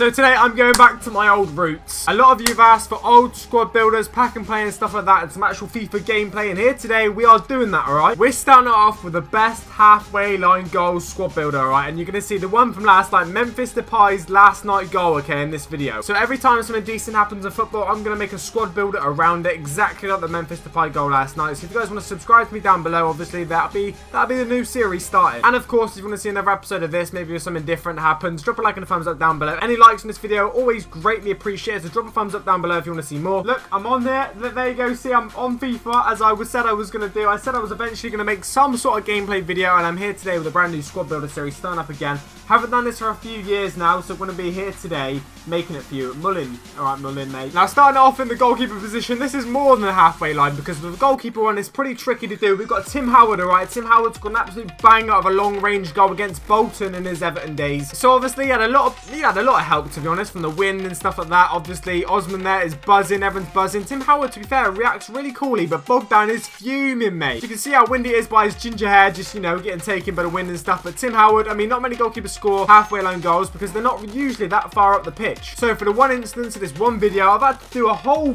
So today I'm going back to my old roots. A lot of you have asked for old squad builders, pack and play and stuff like that and some actual FIFA gameplay and here today we are doing that, alright? We're starting off with the best halfway line goal squad builder, alright? And you're going to see the one from last night, Memphis Depay's last night goal, okay, in this video. So every time something decent happens in football, I'm going to make a squad builder around it exactly like the Memphis Depay goal last night. So if you guys want to subscribe to me down below, obviously that'll be, that'll be the new series started. And of course, if you want to see another episode of this, maybe if something different happens, drop a like and a thumbs up down below. Any likes on this video, always greatly appreciated. So drop a thumbs up down below if you want to see more. Look, I'm on there. There you go. See, I'm on FIFA as I was said I was going to do. I said I was eventually going to make some sort of gameplay video and I'm here today with a brand new squad builder series starting up again. Haven't done this for a few years now, so I'm going to be here today making it for you. Mullin. Alright, Mullin, mate. Now, starting off in the goalkeeper position, this is more than a halfway line because the goalkeeper one is pretty tricky to do. We've got Tim Howard, alright. Tim Howard's got an absolute banger of a long-range goal against Bolton in his Everton days. So, obviously, he had a lot of, he had a lot of help, to be honest, from the wind and stuff like that. Obviously, Osman there is buzzing, Evans buzzing. Tim Howard, to be fair, reacts really coolly, but Bogdan is fuming, mate. You can see how windy it is by his ginger hair, just, you know, getting taken by the wind and stuff. But Tim Howard, I mean, not many goalkeepers score halfway line goals because they're not usually that far up the pitch. So for the one instance of this one video, I've had to do a whole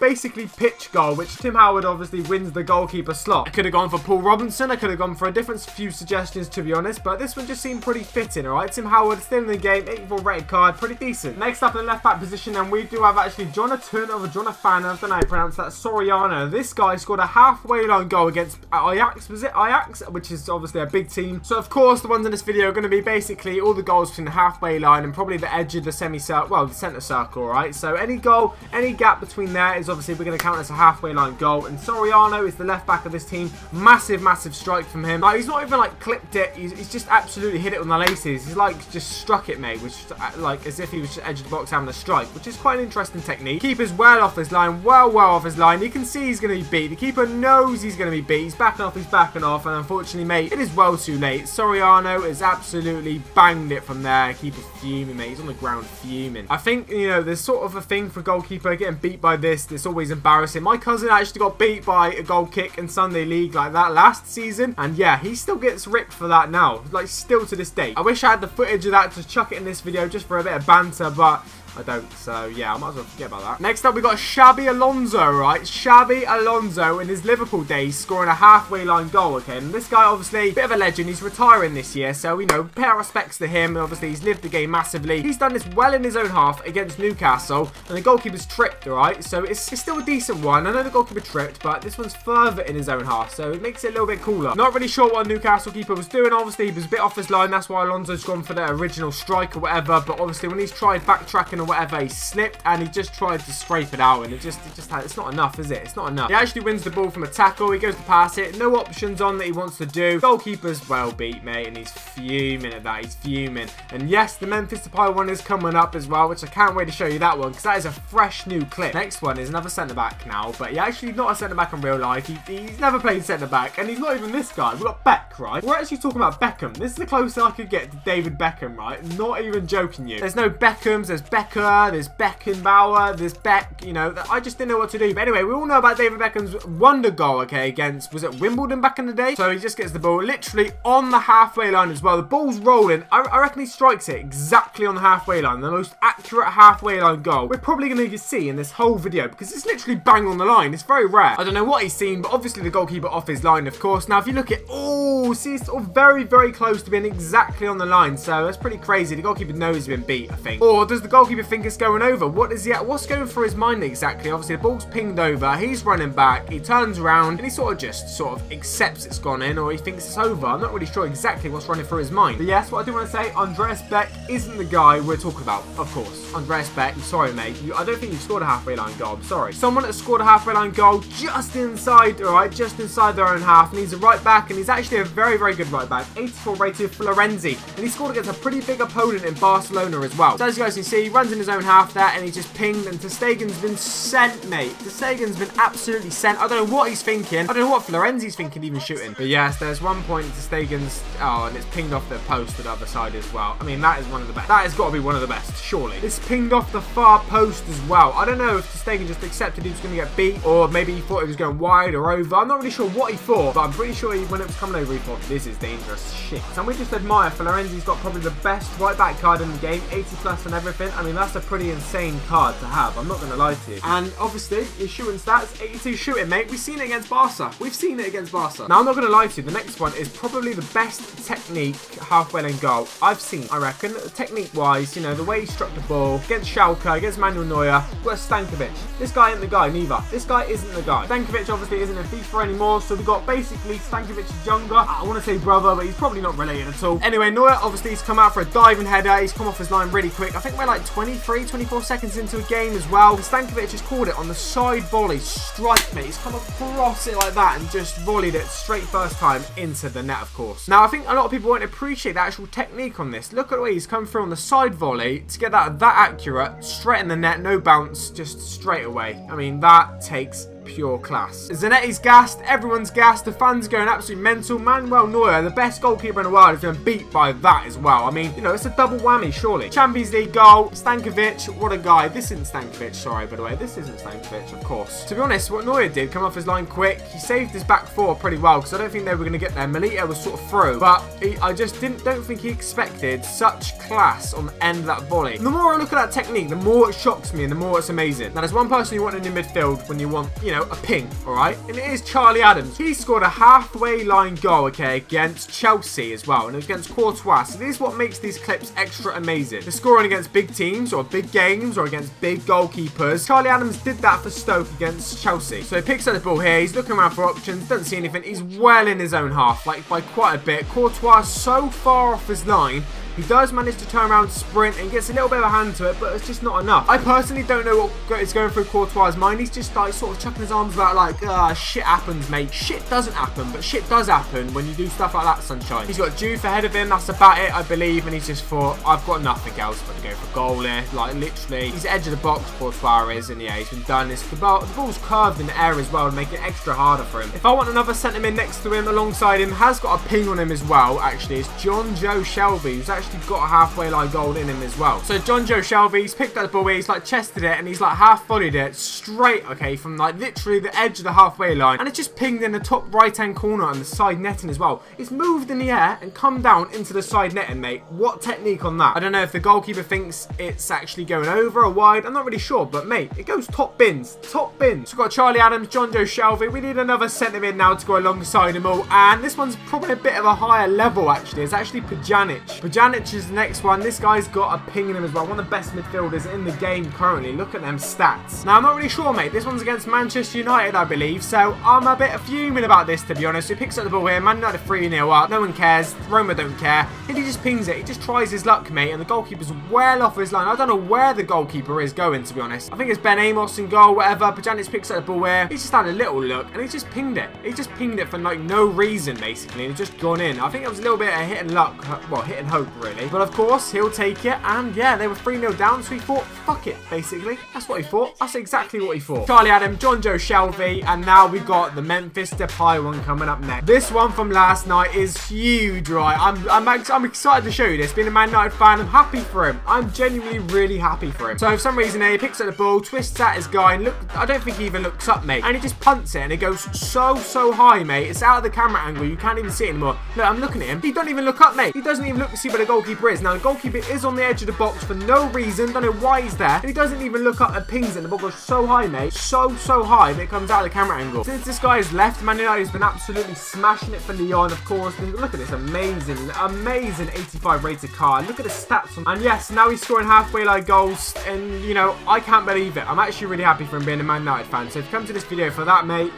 basically pitch goal, which Tim Howard obviously wins the goalkeeper slot. I could have gone for Paul Robinson. I could have gone for a different few suggestions, to be honest, but this one just seemed pretty fitting, all right? Tim Howard still in the game, 84 rated card, pretty decent. Next up in the left back position, and we do have actually Jonathan or Jonathan, I don't know how pronounce that, Soriano. This guy scored a halfway line goal against Ajax, was it Ajax? Which is obviously a big team. So, of course, the ones in this video are going to be basically all the goals between the halfway line and probably the edge of the semi-circle, well, the centre circle, right? So, any goal, any gap between there is obviously we're going to count as a halfway line goal. And Soriano is the left back of this team. Massive, massive strike from him. Like, he's not even, like, clipped it. He's, he's just absolutely hit it on the laces. He's, like, just struck it, mate, which, uh, like, as if he was just edge of the box having a strike, which is quite an interesting technique. Keeper's well off his line, well, well off his line. You can see he's going to be beat. The keeper knows he's going to be beat. He's backing off, he's backing off, and unfortunately, mate, it is well too late. Soriano has absolutely banged it from there. Keeper's fuming, mate. He's on the ground fuming. I think, you know, there's sort of a thing for goalkeeper getting beat by this. It's always embarrassing. My cousin actually got beat by a goal kick in Sunday League like that last season, and yeah, he still gets ripped for that now. Like, still to this day. I wish I had the footage of that to chuck it in this video just for a bit of banter, but I don't, so yeah, I might as well forget about that. Next up, we got Xabi Alonso, right? Xabi Alonso in his Liverpool days scoring a halfway line goal, okay? And this guy, obviously, bit of a legend. He's retiring this year, so, you know, pay our respects to him. Obviously, he's lived the game massively. He's done this well in his own half against Newcastle, and the goalkeeper's tripped, all right? So it's, it's still a decent one. I know the goalkeeper tripped, but this one's further in his own half, so it makes it a little bit cooler. Not really sure what Newcastle keeper was doing. Obviously, he was a bit off his line. That's why Alonso's gone for the original strike or whatever, but obviously, when he's tried backtracking or whatever, he slipped and he just tried to scrape it out and it just it just it's not enough is it? It's not enough. He actually wins the ball from a tackle he goes to pass it no options on that he wants to do. Goalkeeper's well beat mate and he's fuming at that he's fuming. And yes the Memphis Depay one is coming up as well which I can't wait to show you that one because that is a fresh new clip. Next one is another centre back now but he actually not a centre back in real life he, he's never played centre back and he's not even this guy we've got Beck right? We're actually talking about Beckham this is the closest I could get to David Beckham right? Not even joking you. There's no Beckhams there's Becker there's Beckenbauer, there's Beck, you know, I just didn't know what to do. But anyway, we all know about David Beckham's wonder goal, okay, against, was it Wimbledon back in the day? So he just gets the ball literally on the halfway line as well. The ball's rolling. I, I reckon he strikes it exactly on the halfway line. The most accurate halfway line goal we're probably going to see in this whole video because it's literally bang on the line. It's very rare. I don't know what he's seen, but obviously the goalkeeper off his line, of course. Now, if you look at, oh, see, it's all very, very close to being exactly on the line. So that's pretty crazy. The goalkeeper knows he's been beat, I think. Or does the goalkeeper think it's going over? What is he at? What's going through his mind exactly? Obviously, the ball's pinged over. He's running back. He turns around and he sort of just sort of accepts it's gone in or he thinks it's over. I'm not really sure exactly what's running through his mind. But yes, what I do want to say, Andreas Beck isn't the guy we're talking about, of course. Andreas Beck, I'm sorry, mate. You, I don't think you scored a halfway line goal. I'm sorry. Someone that scored a halfway line goal just inside, all right, just inside their own half. And he's a right back and he's actually a very, very good right back. 84 rated Florenzi. And he scored against a pretty big opponent in Barcelona as well. So as you guys can see, he runs in his own half there, and he just pinged, and ter Stegen's been sent, mate. ter Stegen's been absolutely sent. I don't know what he's thinking. I don't know what Florenzi's thinking even shooting. But yes, there's one point ter Stegen's... Oh, and it's pinged off the post the other side as well. I mean, that is one of the best. That has got to be one of the best, surely. It's pinged off the far post as well. I don't know if ter Stegen just accepted he was going to get beat, or maybe he thought he was going wide or over. I'm not really sure what he thought, but I'm pretty sure he, when it was coming over, he thought, this is dangerous shit. And we just admire Florenzi's got probably the best right back card in the game, 80 plus and everything. I mean, that's a pretty insane card to have. I'm not going to lie to you. And obviously, his shooting stats, 82 shooting, mate. We've seen it against Barca. We've seen it against Barca. Now, I'm not going to lie to you. The next one is probably the best technique halfway lane goal I've seen, I reckon. Technique-wise, you know, the way he struck the ball against Schalke, against Manuel Neuer, where's Stankovic? This guy ain't the guy, neither. This guy isn't the guy. Stankovic obviously isn't a FIFA anymore, so we got basically Stankovic's younger. I want to say brother, but he's probably not related at all. Anyway, Neuer obviously he's come out for a diving header. He's come off his line really quick. I think we're like 23, 24 seconds into a game as well. Stankovic has called it on the side volley strike, me. He's come across it like that and just volleyed it straight first time into the net, of course. Now, I think a lot of people won't appreciate the actual technique on this. Look at the way he's come through on the side volley to get that that accurate, straight in the net, no bounce, just straight away. I mean, that takes pure class. Zanetti's gassed, everyone's gassed, the fans going absolutely mental. Manuel Neuer, the best goalkeeper in the world, going to beat by that as well. I mean, you know, it's a double whammy, surely. Champions League goal, Stankovic, what a guy. This isn't Stankovic, sorry, by the way. This isn't Stankovic, of course. To be honest, what Neuer did, come off his line quick, he saved his back four pretty well, because I don't think they were going to get there. Milito was sort of through, but he, I just didn't don't think he expected such class on the end of that volley. The more I look at that technique, the more it shocks me and the more it's amazing. Now, there's one person you want in your midfield when you want, you know, a ping, alright? And it is Charlie Adams. He scored a halfway line goal, okay, against Chelsea as well, and against Courtois. So this is what makes these clips extra amazing. The scoring against big teams, or big games, or against big goalkeepers. Charlie Adams did that for Stoke against Chelsea. So he picks up the ball here, he's looking around for options, doesn't see anything. He's well in his own half, like by quite a bit. Courtois so far off his line, he does manage to turn around, sprint, and gets a little bit of a hand to it, but it's just not enough. I personally don't know what is going through Courtois' mind. He's just like sort of chucking his arms about like, ah, shit happens, mate. Shit doesn't happen, but shit does happen when you do stuff like that, Sunshine. He's got Juve ahead of him, that's about it, I believe, and he's just thought, I've got nothing else but to go for goal here. Like, literally, he's edge of the box, Courtois is, and yeah, he's been done. This, the, ball, the ball's curved in the air as well to make it extra harder for him. If I want another centre mid next to him, alongside him, has got a ping on him as well, actually. It's Jonjo Shelvey, who's actually got a halfway line goal in him as well. So Jonjo Shelvey, he's picked up the ball, he's like chested it, and he's like half volleyed it straight, okay, from like literally the edge of the halfway line. And it just pinged in the top right-hand corner and the side netting as well. It's moved in the air and come down into the side netting, mate. What technique on that? I don't know if the goalkeeper thinks it's actually going over or wide. I'm not really sure, but mate, it goes top bins. Top bins. So we've got Charlie Adams, Jonjo Shelvey. We need another centre mid now to go alongside him all. And this one's probably a bit of a higher level, actually. It's actually Pjanic. Pjanic is the next one. This guy's got a ping in him as well. One of the best midfielders in the game currently. Look at them stats. Now, I'm not really sure, mate. This one's against Manchester United, I believe. So, I'm a bit of fuming about this, to be honest. He picks up the ball here. Man United 3-0 up. No one cares. Roma don't care. And he just pings it. He just tries his luck, mate. And the goalkeeper's well off his line. I don't know where the goalkeeper is going, to be honest. I think it's Ben Amos in goal, whatever. Pjanic picks up the ball here. He's just had a little look. And he just pinged it. He just pinged it for, like, no reason, basically. And just gone in. I think it was a little bit of hit and luck. Well, hit and hope, really. But, of course, he'll take it. And, yeah, they were 3-0 down. So he thought, fuck it, basically. That's what he thought. That's exactly what he thought. Charlie Adam, Jonjo Shelvey, And now we've got the Memphis Depay one coming up next. This one from last night is huge, right? I'm, I'm, I'm excited to show you this. Being a Man United fan, I'm happy for him. I'm genuinely really happy for him. So, for some reason, he picks up the ball, twists at his guy, and look, I don't think he even looks up, mate. And he just punts it, and it goes so, so high, mate. It's out of the camera angle. You can't even see it anymore. Look, I'm looking at him. He don't even look up, mate. He doesn't even look to see where the goalkeeper is. Now, the goalkeeper is on the edge of the box for no reason. Don't know why he's there. And he doesn't even look up and pings it. The ball goes so high, mate. So, so high that it comes out of the camera angle. Since this guy has left, Man United has been absolutely smashing it for Lyon, of course. Look at this amazing, amazing 85 rated car. Look at the stats. On and yes, now he's scoring halfway like goals. And, you know, I can't believe it. I'm actually really happy for him being a Man United fan. So if you come to this video for that, mate,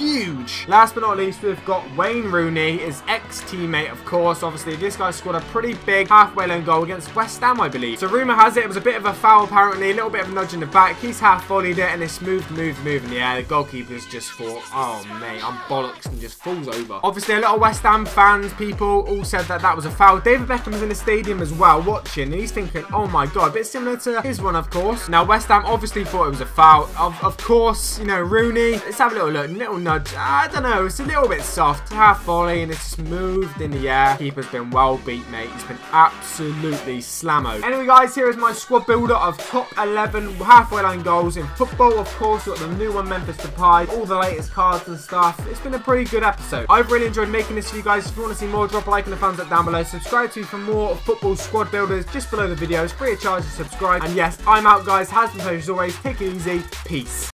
huge. Last but not least, we've got Wayne Rooney, his ex-teammate, of course. Obviously, this guy scored a pretty big halfway line goal against West Ham, I believe. So rumour has it, it was a bit of a foul, apparently. A little bit of a nudge in the back. He's half-volleyed it, and it's moved, moved, moved in the air. The goalkeeper's just thought, oh, mate, I'm bollocks, and just falls over. Obviously, a lot of West Ham fans, people, all said that that was a foul. David Beckham was in the stadium as well, watching, and he's thinking, oh, my God, a bit similar to his one, of course. Now, West Ham obviously thought it was a foul. Of, of course, you know, Rooney, let's have a little look, little nudge. I don't know, it's a little bit soft. Half volley, and it's smoothed in the air. Keeper's been well beat, mate. He's been absolutely slammo. Anyway, guys, here is my squad builder of top 11 halfway line goals in football. Of course, got the new one, Memphis Depay, all the latest cards and stuff. It's been a pretty good episode. I've really enjoyed making this for you guys. If you want to see more, drop a like and a thumbs up down below. Subscribe to me for more football squad builders just below the video. It's free of charge to subscribe. And yes, I'm out, guys. Has been pleasure as always. Take it easy. Peace.